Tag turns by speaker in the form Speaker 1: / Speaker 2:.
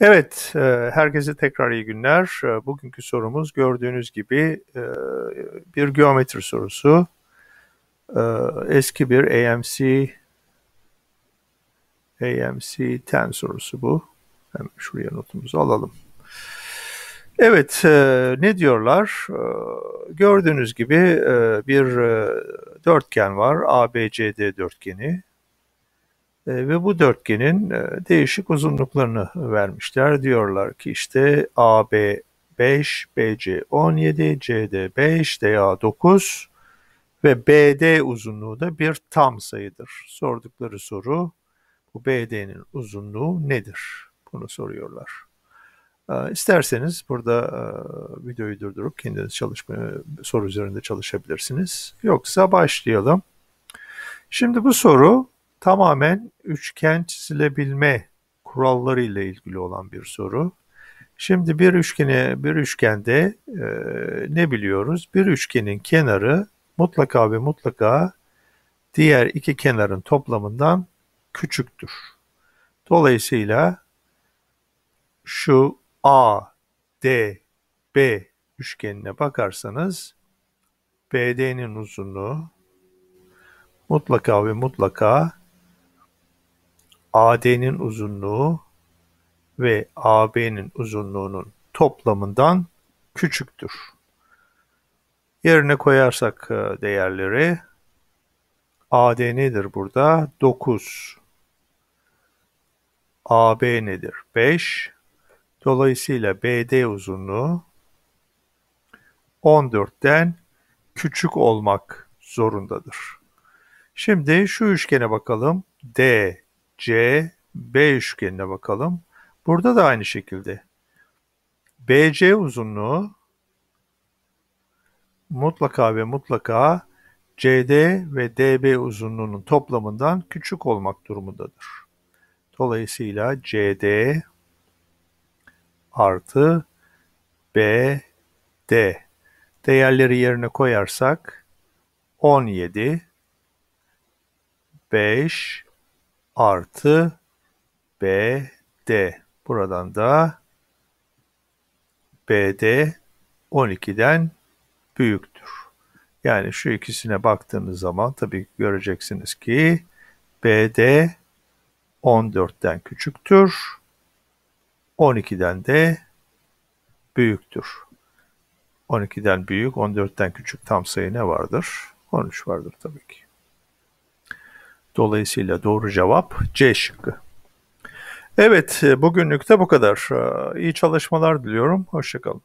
Speaker 1: Evet, e, herkese tekrar iyi günler. E, bugünkü sorumuz gördüğünüz gibi e, bir geometri sorusu. Eski bir AMC AMC 10 sorusu bu. Hemen şuraya notumuzu alalım. Evet, ne diyorlar? Gördüğünüz gibi bir dörtgen var, ABCD dörtgeni. E, ve bu dörtgenin e, değişik uzunluklarını vermişler. Diyorlar ki işte AB 5, BC 17, CD 5, DA 9 ve BD uzunluğu da bir tam sayıdır. Sordukları soru bu BD'nin uzunluğu nedir? Bunu soruyorlar. E, isterseniz burada videoyu durdurup kendiniz çalışma soru üzerinde çalışabilirsiniz. Yoksa başlayalım. Şimdi bu soru tamamen üçgen çizilebilme kuralları ile ilgili olan bir soru. Şimdi bir üçgene bir üçgende e, ne biliyoruz? Bir üçgenin kenarı mutlaka ve mutlaka diğer iki kenarın toplamından küçüktür. Dolayısıyla şu A, D, B üçgenine bakarsanız BD'nin uzunluğu mutlaka ve mutlaka AD'nin uzunluğu ve AB'nin uzunluğunun toplamından küçüktür. Yerine koyarsak e, değerleri AD nedir burada? 9. AB nedir? 5. Dolayısıyla BD uzunluğu 14'ten küçük olmak zorundadır. Şimdi şu üçgene bakalım. D, C, B üçgenine bakalım. Burada da aynı şekilde. BC uzunluğu mutlaka ve mutlaka CD ve DB uzunluğunun toplamından küçük olmak durumundadır. Dolayısıyla CD artı BD değerleri yerine koyarsak 17 5 artı BD. Buradan da BD 12'den büyüktür. Yani şu ikisine baktığınız zaman tabii göreceksiniz ki BD 14'ten küçüktür. 12'den de büyüktür. 12'den büyük, 14'ten küçük tam sayı ne vardır? 13 vardır tabii ki. Dolayısıyla doğru cevap C şıkkı. Evet, bugünlük de bu kadar. İyi çalışmalar diliyorum. Hoşçakalın.